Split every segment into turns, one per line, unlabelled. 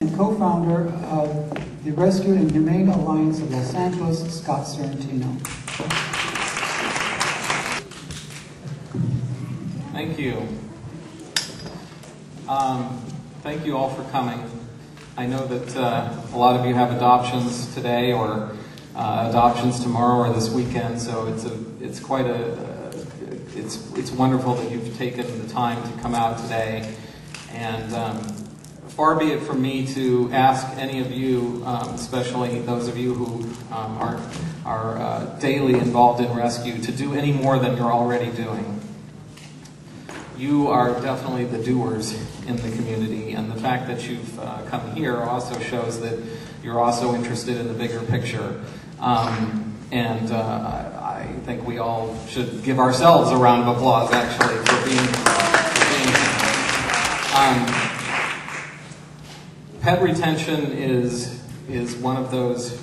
and co-founder of the Rescue and Humane Alliance of Los Angeles, Scott Sorrentino.
Thank you. Um, thank you all for coming. I know that uh, a lot of you have adoptions today or uh, adoptions tomorrow or this weekend, so it's a it's quite a uh, it's it's wonderful that you've taken the time to come out today. And um, far be it from me to ask any of you, um, especially those of you who um, are are uh, daily involved in rescue, to do any more than you're already doing you are definitely the doers in the community, and the fact that you've uh, come here also shows that you're also interested in the bigger picture. Um, and uh, I, think we all should give ourselves a round of applause, actually, for being, for being here. Pet retention is is one of those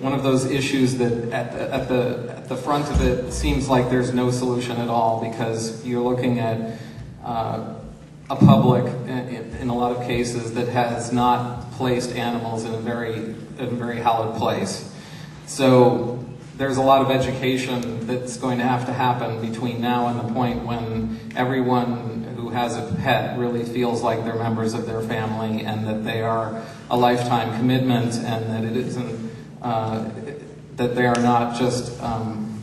one of those issues that at the, at the, at the front of it seems like there's no solution at all because you're looking at uh, a public, in, in, a lot of cases, that has not placed animals in a very, in a very hallowed place. So there's a lot of education that's going to have to happen between now and the point when everyone has a pet really feels like they're members of their family and that they are a lifetime commitment and that it isn't uh, that they are not just um,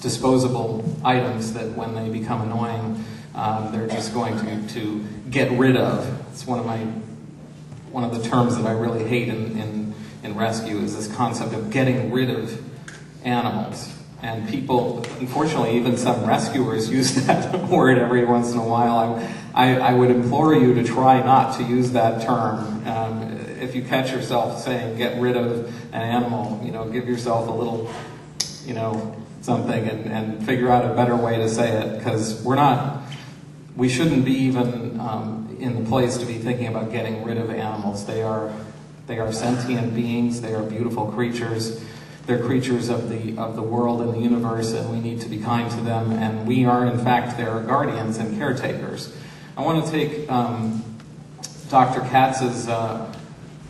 disposable items that when they become annoying, um, they're just going to, to get rid of. It's one of my one of the terms that I really hate in, in, in rescue is this concept of getting rid of animals. And people, unfortunately, even some rescuers use that word every once in a while. I, I, I would implore you to try not to use that term. Um, if you catch yourself saying get rid of an animal, you know, give yourself a little, you know, something and, and figure out a better way to say it because we're not, we shouldn't be even um, in the place to be thinking about getting rid of animals. They are, they are sentient beings. They are beautiful creatures. They're creatures of the of the world and the universe, and we need to be kind to them. And we are, in fact, their guardians and caretakers. I want to take um, Dr. Katz's uh,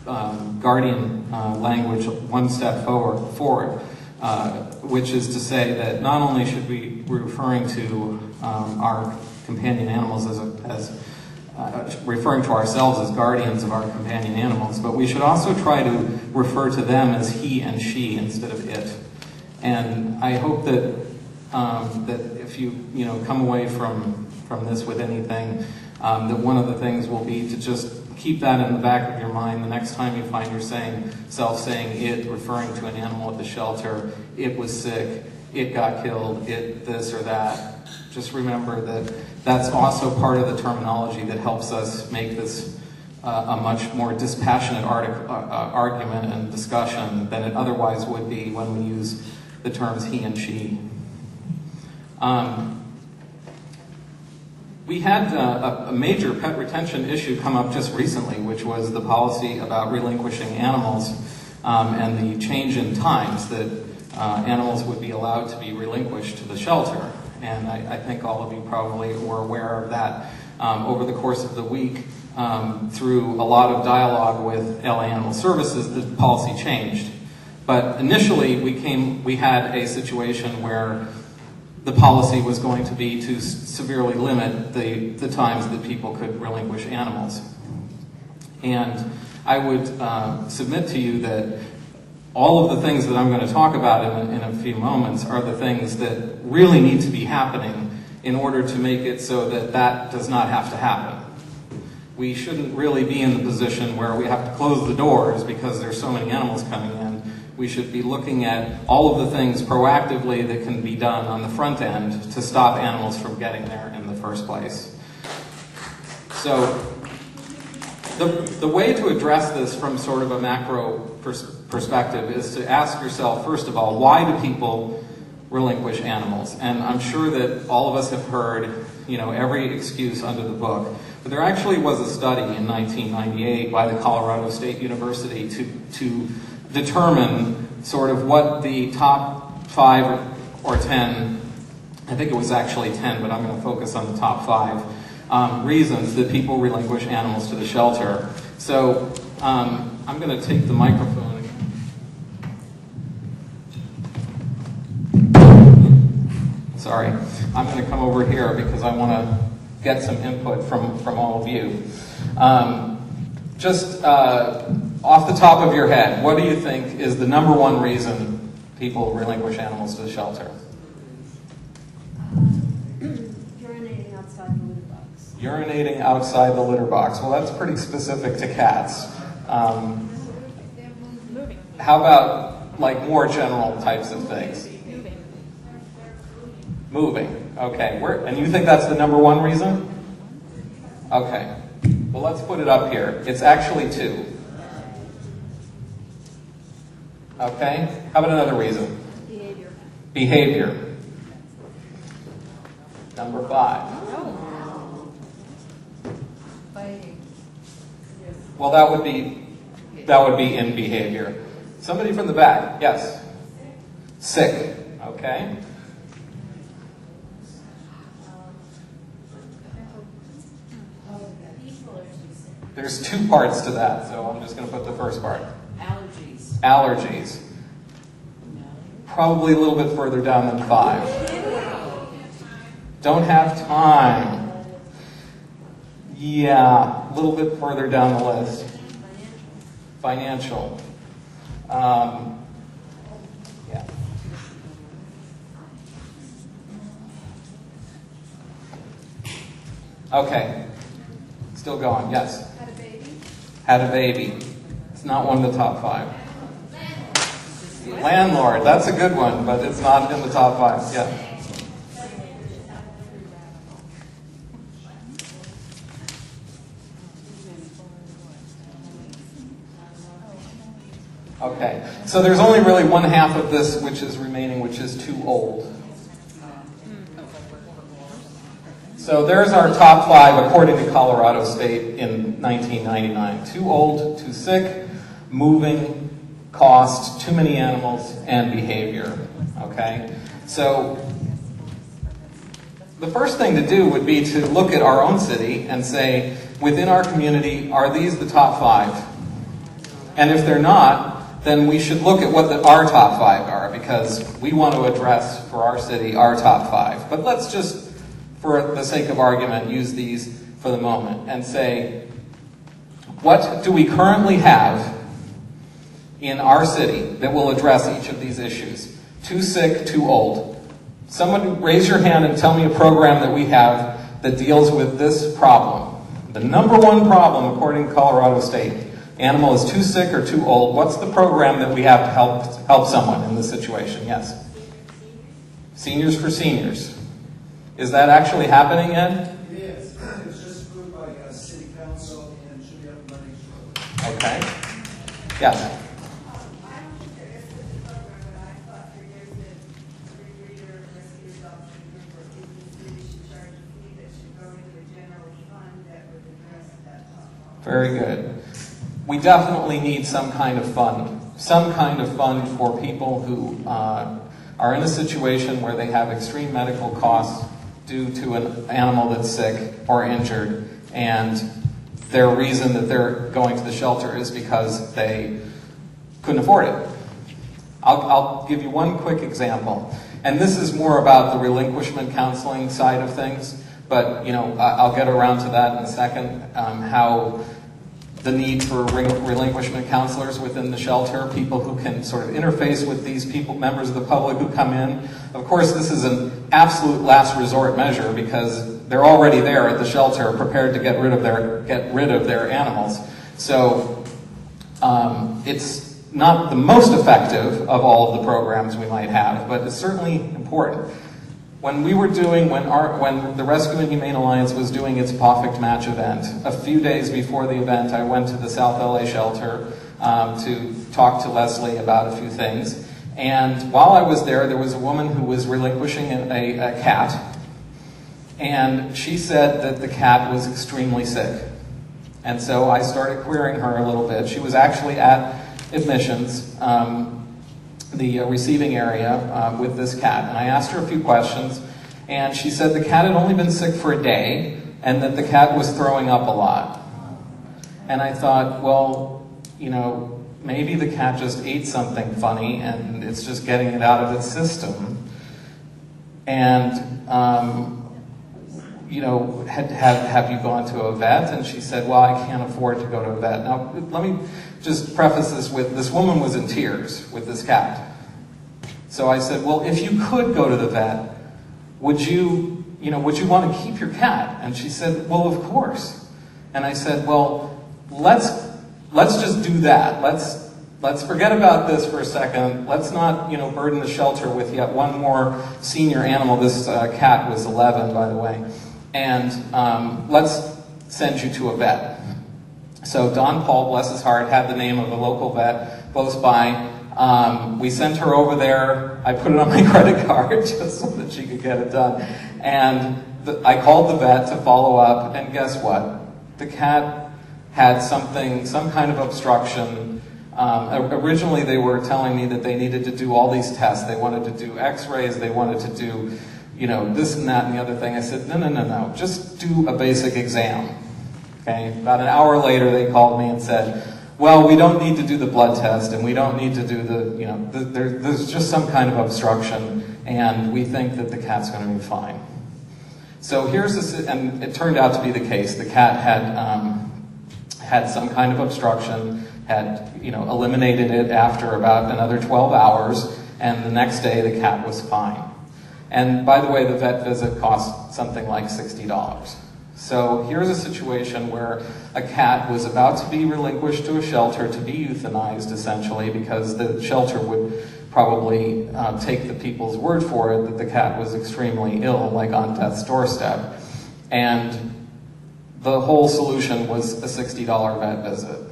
um, guardian uh, language one step forward, forward uh, which is to say that not only should we be referring to um, our companion animals as, a, as uh, referring to ourselves as guardians of our companion animals, but we should also try to refer to them as he and she instead of it. And I hope that um, that if you you know come away from from this with anything, um, that one of the things will be to just keep that in the back of your mind the next time you find yourself saying it, referring to an animal at the shelter, it was sick, it got killed, it this or that. Just remember that that's also part of the terminology that helps us make this uh, a much more dispassionate uh, uh, argument and discussion than it otherwise would be when we use the terms he and she. Um, we had uh, a, a, major pet retention issue come up just recently, which was the policy about relinquishing animals um, and the change in times that uh, animals would be allowed to be relinquished to the shelter. And I, I think all of you probably were aware of that um, over the course of the week. Um, through a lot of dialogue with LA Animal Services, the policy changed. But initially, we came, we had a situation where the policy was going to be to severely limit the, the times that people could relinquish animals. And I would uh, submit to you that all of the things that I'm going to talk about in in a few moments are the things that really need to be happening in order to make it so that that does not have to happen. We shouldn't really be in the position where we have to close the doors because there's so many animals coming in we should be looking at all of the things proactively that can be done on the front end to stop animals from getting there in the first place. So the, the way to address this from sort of a macro pers perspective is to ask yourself, first of all, why do people relinquish animals? And I'm sure that all of us have heard, you know, every excuse under the book. But there actually was a study in 1998 by the Colorado State University to, to determine sort of what the top five or ten, I think it was actually ten, but I'm going to focus on the top five, um, reasons that people relinquish animals to the shelter. So um, I'm going to take the microphone. Sorry, I'm going to come over here because I want to get some input from, from all of you. Um, just uh, off the top of your head, what do you think is the number one reason people relinquish animals to the shelter?
Urinating outside the litter box.
Urinating outside the litter box. Well, that's pretty specific to cats. Um, how about like more general types of things?
Moving.
Okay. Where, and you think that's the number one reason? Okay. Well, let's put it up here. It's actually two. Okay. How about another reason?
Behavior.
Behavior. Number five. Well, that would be that would be in behavior. Somebody from the back. Yes. Sick. Okay. There's two parts to that, so I'm just going to put the first part.
Allergies.
Allergies. Probably a little bit further down than five. Don't have time. Yeah, a little bit further down the list. Financial. Um, yeah. Okay. Still going. Yes.
Had a baby.
It's not one of the top five. Landlord. That's a good one, but it's not in the top five. Yeah. Okay, so there's only really one half of this which is remaining, which is too old. So there's our top five according to Colorado State in 1999. Too old, too sick, moving, cost, too many animals, and behavior. Okay? So the first thing to do would be to look at our own city and say, within our community, are these the top five? And if they're not, then we should look at what the, our top five are because we want to address for our city our top five. But let's just, for the sake of argument, use these for the moment and say, what do we currently have in our city that will address each of these issues? Too sick, too old. Someone raise your hand and tell me a program that we have that deals with this problem. The number one problem, according to Colorado State, animal is too sick or too old. What's the program that we have to help help someone in this situation? Yes. Seniors for seniors. Is that actually happening, Ed?
It is. It's just approved by uh, city council and should be up and running shortly.
Okay. Yes. Very good. We definitely need some kind of fund, some kind of fund for people who uh, are in a situation where they have extreme medical costs due to an animal that's sick or injured, and their reason that they're going to the shelter is because they couldn't afford it. I'll, I'll give you one quick example, and this is more about the relinquishment counseling side of things. But you know, I'll get around to that in a second. Um, how the need for relinquishment counselors within the shelter, people who can sort of interface with these people, members of the public who come in. Of course, this is an absolute last resort measure because they're already there at the shelter, prepared to get rid of their get rid of their animals. So um, it's not the most effective of all of the programs we might have, but it's certainly important. When we were doing, when our, when the Rescue and Humane Alliance was doing its Perfect Match event, a few days before the event, I went to the South LA shelter um, to talk to Leslie about a few things. And while I was there, there was a woman who was relinquishing a, a cat, and she said that the cat was extremely sick. And so I started querying her a little bit. She was actually at admissions, um, the uh, receiving area, uh, with this cat. And I asked her a few questions, and she said the cat had only been sick for a day, and that the cat was throwing up a lot. And I thought, well, you know, maybe the cat just ate something funny and it's just getting it out of its system. And, um, you know, had, have, have you gone to a vet? And she said, well, I can't afford to go to a vet. Now, let me just preface this with this woman was in tears with this cat. So I said, well, if you could go to the vet, would you, you know, would you want to keep your cat? And she said, well, of course. And I said, well, let's, let's just do that. Let's, let's forget about this for a second. Let's not, you know, burden the shelter with yet one more senior animal. This uh, cat was 11, by the way. And um, let's send you to a vet. So Don Paul, bless his heart, had the name of a local vet close by. Um, we sent her over there. I put it on my credit card just so that she could get it done. And the, I called the vet to follow up, and guess what? The cat had something, some kind of obstruction. Um, originally, they were telling me that they needed to do all these tests. They wanted to do x-rays, they wanted to do, you know, this and that and the other thing. I said, no, no, no, no, just do a basic exam. Okay, about an hour later, they called me and said, well, we don't need to do the blood test and we don't need to do the, you know, the, there, there's just some kind of obstruction and we think that the cat's going to be fine. So here's this, and it turned out to be the case. The cat had, um, had some kind of obstruction, had, you know, eliminated it after about another 12 hours, and the next day the cat was fine. And by the way, the vet visit cost something like $60. So here's a situation where a cat was about to be relinquished to a shelter to be euthanized, essentially, because the shelter would probably uh, take the people's word for it that the cat was extremely ill, like on death's doorstep. And the whole solution was a $60 vet visit.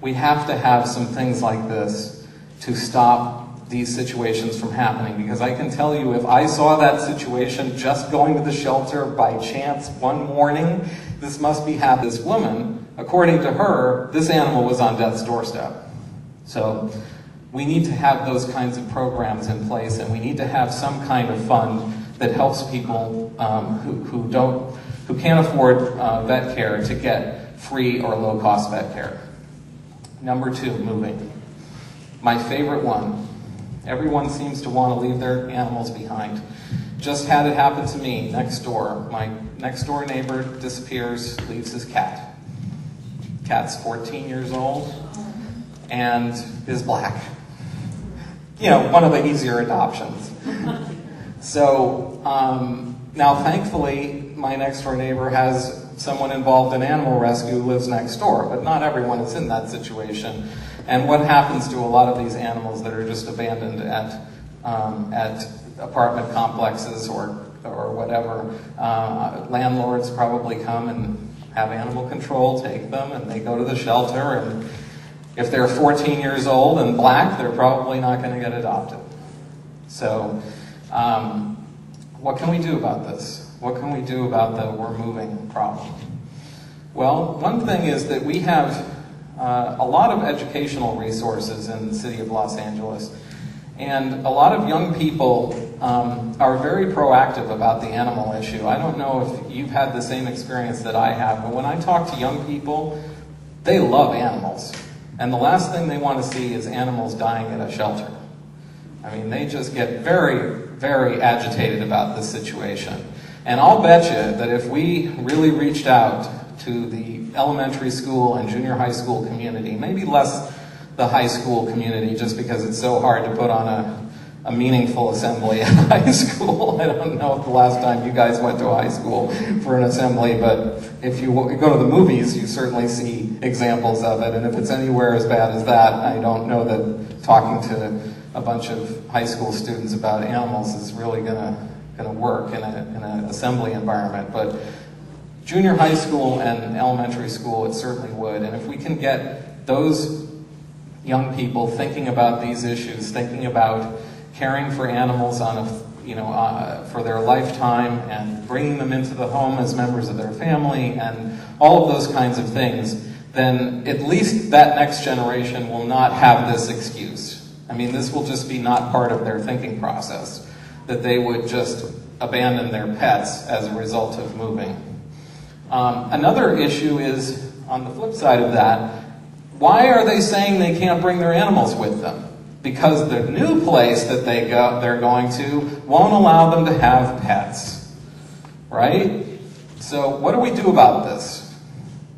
We have to have some things like this to stop these situations from happening because I can tell you if I saw that situation just going to the shelter by chance one morning, this must be how this woman, according to her, this animal was on death's doorstep. So we need to have those kinds of programs in place and we need to have some kind of fund that helps people um, who, who don't who can't afford uh, vet care to get free or low cost vet care. Number two, moving. My favorite one, Everyone seems to want to leave their animals behind. Just had it happen to me next door. My next door neighbor disappears, leaves his cat. Cat's 14 years old and is black. You know, one of the easier adoptions. So um, now, thankfully, my next door neighbor has someone involved in animal rescue lives next door, but not everyone is in that situation. And what happens to a lot of these animals that are just abandoned at, um, at apartment complexes or, or whatever? Uh, landlords probably come and have animal control take them and they go to the shelter and if they're 14 years old and black, they're probably not going to get adopted. So, um, what can we do about this? What can we do about the we're moving problem? Well, one thing is that we have uh, a lot of educational resources in the city of Los Angeles. And a lot of young people um, are very proactive about the animal issue. I don't know if you've had the same experience that I have, but when I talk to young people, they love animals. And the last thing they want to see is animals dying at a shelter. I mean, they just get very, very agitated about this situation. And I'll bet you that if we really reached out to the elementary school and junior high school community, maybe less the high school community just because it's so hard to put on a, a meaningful assembly at high school. I don't know if the last time you guys went to high school for an assembly, but if you go to the movies, you certainly see examples of it. And if it's anywhere as bad as that, I don't know that talking to a bunch of high school students about animals is really going to going to work in, a, in an assembly environment. But Junior high school and elementary school, it certainly would. And if we can get those young people thinking about these issues, thinking about caring for animals on a, you know, uh, for their lifetime and bringing them into the home as members of their family and all of those kinds of things, then at least that next generation will not have this excuse. I mean, this will just be not part of their thinking process, that they would just abandon their pets as a result of moving. Um, another issue is on the flip side of that, why are they saying they can't bring their animals with them? Because the new place that they go, they're going to won't allow them to have pets, right? So what do we do about this?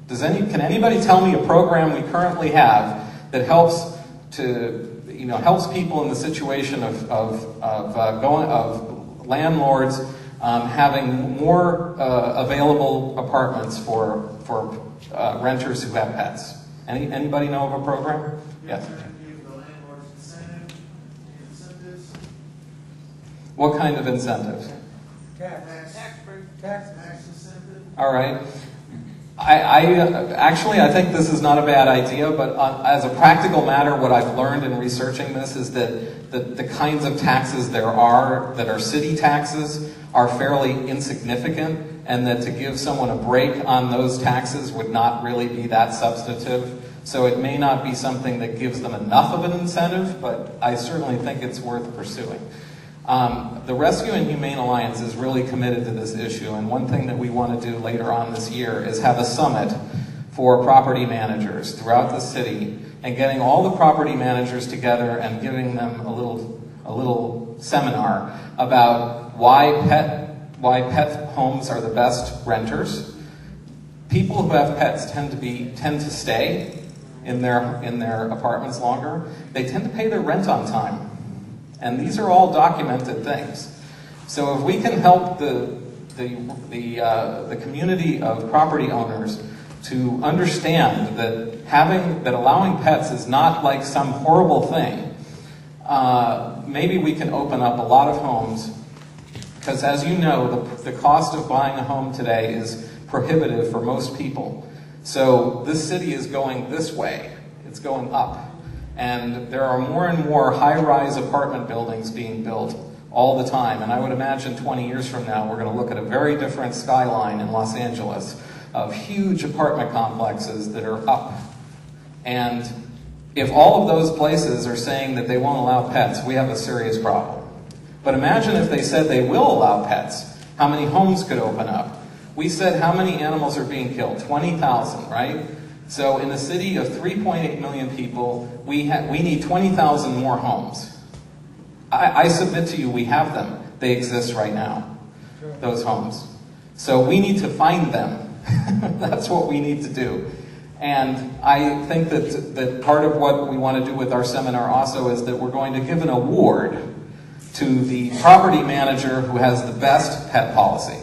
Does any, can anybody tell me a program we currently have that helps to, you know, helps people in the situation of, of, of uh, going, of landlords um, having more uh, available apartments for, for uh, renters who have pets? Any, anybody know of a program? Yes.
Give the landlords incentive, incentives,
What kind of incentives?
tax, tax, tax incentive.
All right. I, I actually I think this is not a bad idea, but uh, as a practical matter, what I've learned in researching this is that the, the kinds of taxes there are that are city taxes are fairly insignificant, and that to give someone a break on those taxes would not really be that substantive. So it may not be something that gives them enough of an incentive, but I certainly think it's worth pursuing. Um, the Rescue and Humane Alliance is really committed to this issue, and one thing that we want to do later on this year is have a summit for property managers throughout the city and getting all the property managers together and giving them a little, a little seminar about why pet, why pet homes are the best renters. People who have pets tend to be, tend to stay in their, in their apartments longer. They tend to pay their rent on time. And these are all documented things. So if we can help the, the, the, uh, the community of property owners to understand that having, that allowing pets is not like some horrible thing, uh, maybe we can open up a lot of homes. Because as you know, the, the cost of buying a home today is prohibitive for most people. So this city is going this way. It's going up. And there are more and more high-rise apartment buildings being built all the time. And I would imagine 20 years from now, we're going to look at a very different skyline in Los Angeles of huge apartment complexes that are up. And if all of those places are saying that they won't allow pets, we have a serious problem. But imagine if they said they will allow pets, how many homes could open up? We said how many animals are being killed? 20,000, right? So in a city of 3.8 million people, we, we need 20,000 more homes. I, I submit to you, we have them. They exist right now, those homes. So we need to find them. That's what we need to do. And I think that, that part of what we want to do with our seminar also is that we're going to give an award to the property manager who has the best pet policy.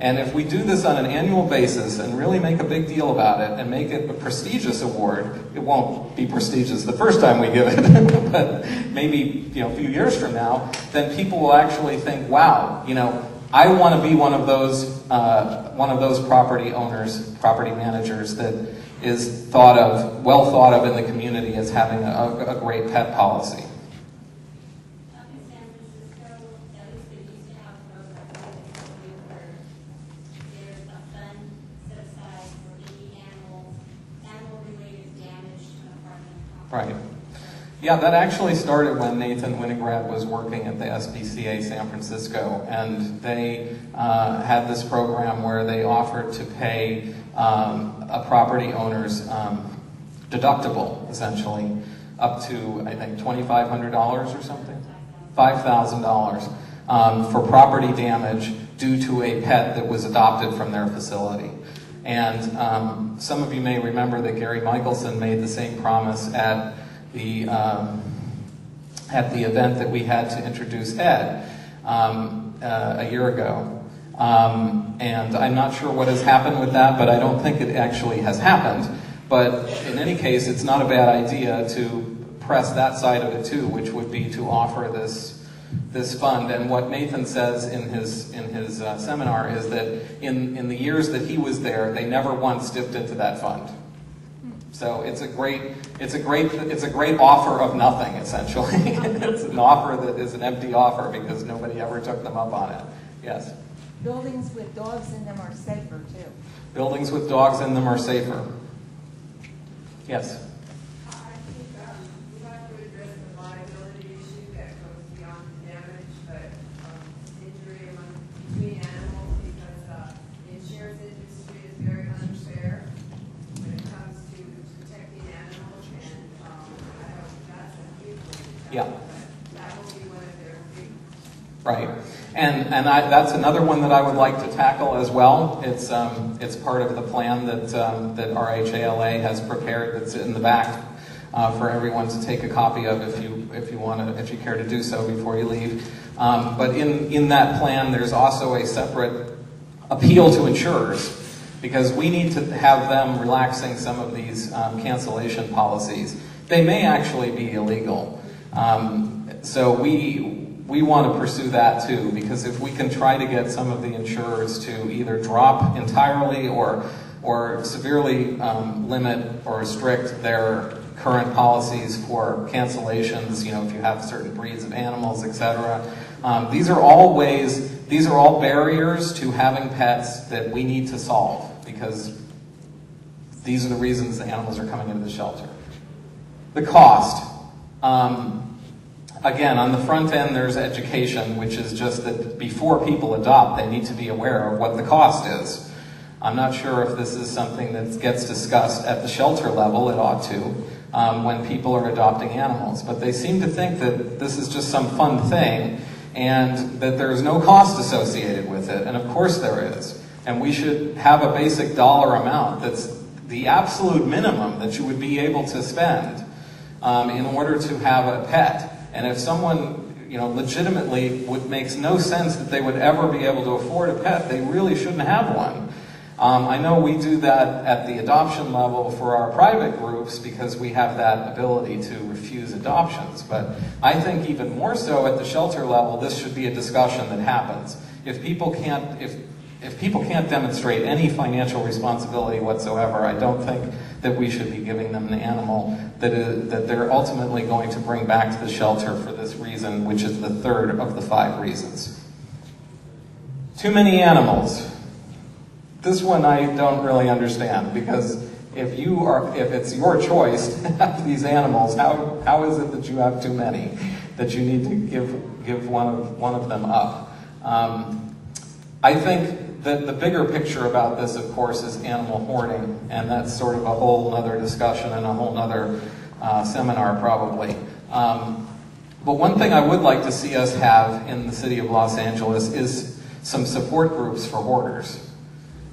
And if we do this on an annual basis and really make a big deal about it and make it a prestigious award, it won't be prestigious the first time we give it, but maybe you know a few years from now, then people will actually think, "Wow, you know, I want to be one of those uh, one of those property owners, property managers that is thought of, well thought of in the community as having a, a great pet policy."
Up in San Francisco, at least they used to have a program where there's a fund set aside for any animal, animal-related damage to an apartment complex.
Right. Yeah, that actually started when Nathan Winograd was working at the SPCA San Francisco, and they uh, had this program where they offered to pay um, a property owner's um, deductible, essentially, up to I think twenty-five hundred dollars or something, five thousand dollars um, for property damage due to a pet that was adopted from their facility. And um, some of you may remember that Gary Michelson made the same promise at the um, at the event that we had to introduce Ed um, uh, a year ago. Um, and I'm not sure what has happened with that, but I don't think it actually has happened. But in any case, it's not a bad idea to press that side of it too, which would be to offer this this fund. And what Nathan says in his in his uh, seminar is that in in the years that he was there, they never once dipped into that fund. So it's a great, it's a great, it's a great offer of nothing, essentially. it's an offer that is an empty offer because nobody ever took them up on it. Yes.
Buildings with dogs in them are safer too.
Buildings with dogs in them are safer. Yes.
I think um, we have to address the liability issue that goes beyond damage, but um, injury among, between animals, because uh, the insurance industry
Yeah.
That will be one of their big
Right. And, I, that's another one that I would like to tackle as well. It's, um, it's part of the plan that, um, that RHALA has prepared that's in the back uh, for everyone to take a copy of if you, if you want to, if you care to do so before you leave. Um, but in, in that plan, there's also a separate appeal to insurers because we need to have them relaxing some of these um, cancellation policies. They may actually be illegal. Um, so we, we want to pursue that too because if we can try to get some of the insurers to either drop entirely or, or severely um, limit or restrict their current policies for cancellations, you know, if you have certain breeds of animals, etc. Um, these are all ways, these are all barriers to having pets that we need to solve because these are the reasons the animals are coming into the shelter. The cost. Um, again, on the front end, there's education, which is just that before people adopt, they need to be aware of what the cost is. I'm not sure if this is something that gets discussed at the shelter level. It ought to um, when people are adopting animals. But they seem to think that this is just some fun thing and that there's no cost associated with it. And of course there is. And we should have a basic dollar amount that's the absolute minimum that you would be able to spend um, in order to have a pet. And if someone, you know, legitimately would makes no sense that they would ever be able to afford a pet, they really shouldn't have one. Um, I know we do that at the adoption level for our private groups because we have that ability to refuse adoptions. But I think even more so at the shelter level, this should be a discussion that happens. If people can't, if if people can't demonstrate any financial responsibility whatsoever, I don't think that we should be giving them an animal that, is, that they're ultimately going to bring back to the shelter for this reason, which is the third of the five reasons. Too many animals. This one I don't really understand because if you are, if it's your choice to have these animals, how, how is it that you have too many that you need to give, give one of, one of them up? Um, I think that the bigger picture about this, of course, is animal hoarding, and that's sort of a whole other discussion and a whole other uh, seminar probably. Um, but one thing I would like to see us have in the city of Los Angeles is some support groups for hoarders.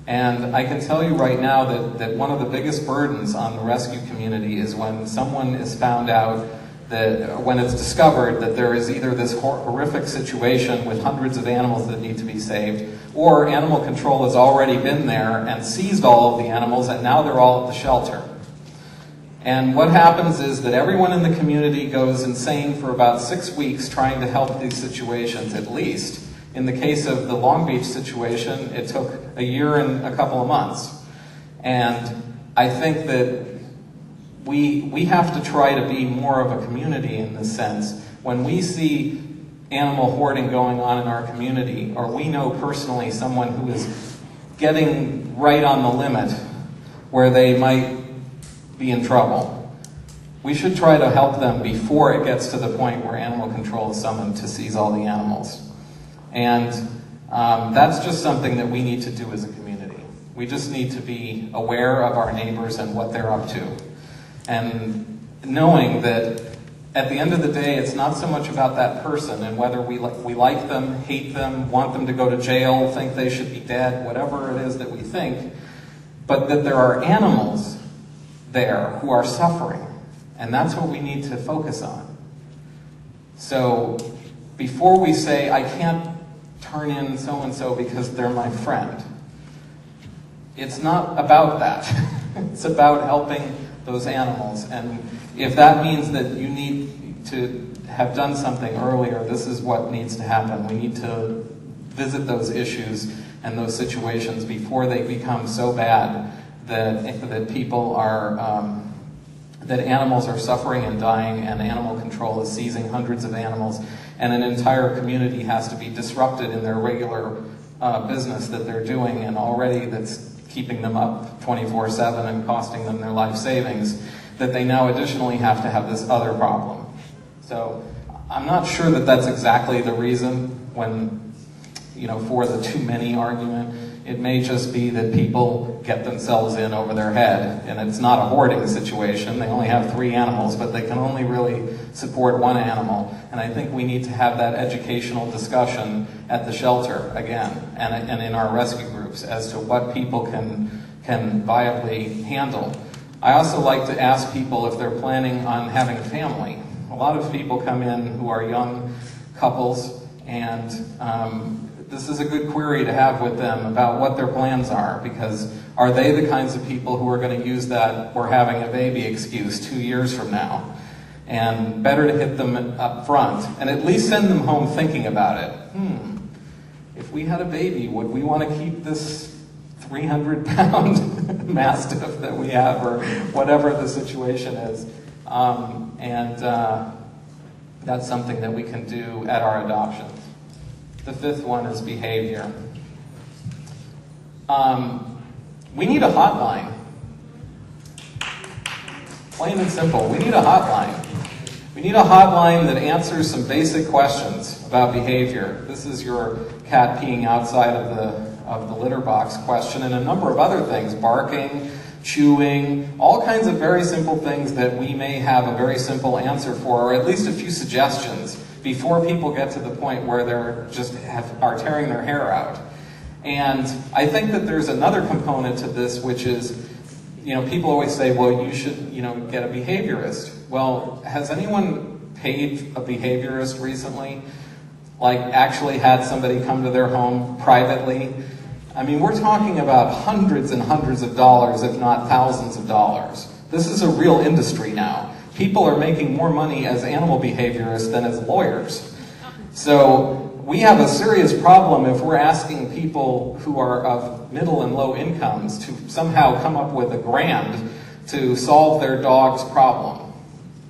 And I can tell you right now that, that one of the biggest burdens on the rescue community is when someone is found out that when it's discovered that there is either this horrific situation with hundreds of animals that need to be saved, or animal control has already been there and seized all of the animals and now they're all at the shelter. And what happens is that everyone in the community goes insane for about six weeks trying to help these situations at least. In the case of the Long Beach situation, it took a year and a couple of months. And I think that we, we have to try to be more of a community in this sense. When we see animal hoarding going on in our community, or we know personally someone who is getting right on the limit where they might be in trouble, we should try to help them before it gets to the point where animal control is summoned to seize all the animals. And um, that's just something that we need to do as a community. We just need to be aware of our neighbors and what they're up to. And knowing that at the end of the day, it's not so much about that person and whether we, li- we like them, hate them, want them to go to jail, think they should be dead, whatever it is that we think, but that there are animals there who are suffering. And that's what we need to focus on. So before we say, I can't turn in so and so because they're my friend, it's not about that. it's about helping those animals. And if that means that you need to have done something earlier, this is what needs to happen. We need to visit those issues and those situations before they become so bad that, that people are, um, that animals are suffering and dying and animal control is seizing hundreds of animals and an entire community has to be disrupted in their regular uh, business that they're doing and already that's keeping them up 24-7 and costing them their life savings, that they now additionally have to have this other problem. So I'm not sure that that's exactly the reason when, you know, for the too many argument. It may just be that people get themselves in over their head, and it's not a hoarding situation. They only have three animals, but they can only really support one animal. And I think we need to have that educational discussion at the shelter again, and, and in our rescue groups as to what people can can viably handle. I also like to ask people if they're planning on having a family. A lot of people come in who are young couples, and um, this is a good query to have with them about what their plans are, because are they the kinds of people who are going to use that we're having a baby excuse two years from now? And better to hit them up front and at least send them home thinking about it. Hmm, if we had a baby, would we want to keep this 300 pound mastiff that we have, or whatever the situation is? Um, and uh, that's something that we can do at our adoptions. The fifth one is behavior. Um, we need a hotline. Plain and simple, we need a hotline. We need a hotline that answers some basic questions about behavior. This is your cat peeing outside of the of the litter box question and a number of other things, barking, chewing, all kinds of very simple things that we may have a very simple answer for, or at least a few suggestions before people get to the point where they're just have, are tearing their hair out. And I think that there's another component to this, which is, you know, people always say, well, you should, you know, get a behaviorist. Well, has anyone paid a behaviorist recently? Like actually had somebody come to their home privately? I mean, we're talking about hundreds and hundreds of dollars, if not thousands of dollars. This is a real industry now. People are making more money as animal behaviorists than as lawyers. So we have a serious problem if we're asking people who are of middle and low incomes to somehow come up with a grant to solve their dog's problem.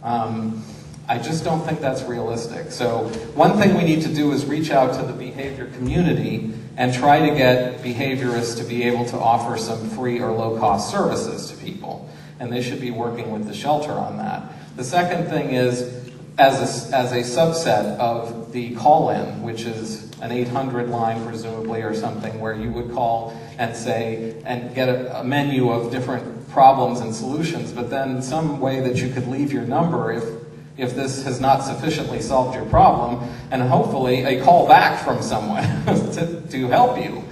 Um, I just don't think that's realistic. So one thing we need to do is reach out to the behavior community and try to get behaviorists to be able to offer some free or low-cost services to people. And they should be working with the shelter on that. The second thing is, as a, as a subset of the call-in, which is an 800 line presumably or something, where you would call and say, and get a, a menu of different problems and solutions, but then some way that you could leave your number if if this has not sufficiently solved your problem, and hopefully a call back from someone to, to help you.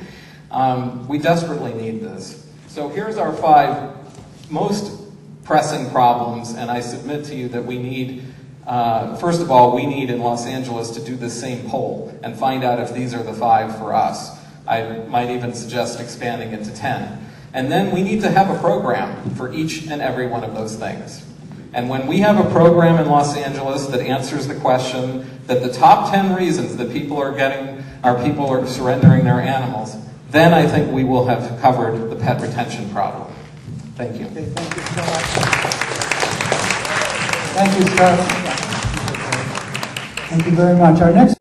Um, we desperately need this. So here's our five most pressing problems, and I submit to you that we need, uh, first of all, we need in Los Angeles to do the same poll and find out if these are the five for us. I might even suggest expanding it to 10. And then we need to have a program for each and every one of those things. And when we have a program in Los Angeles that answers the question that the top 10 reasons that people are getting, our people are surrendering their animals, then I think we will have covered the pet retention problem. Thank you.
Okay, thank you so much. Thank you, Scott. Thank you very much. Our next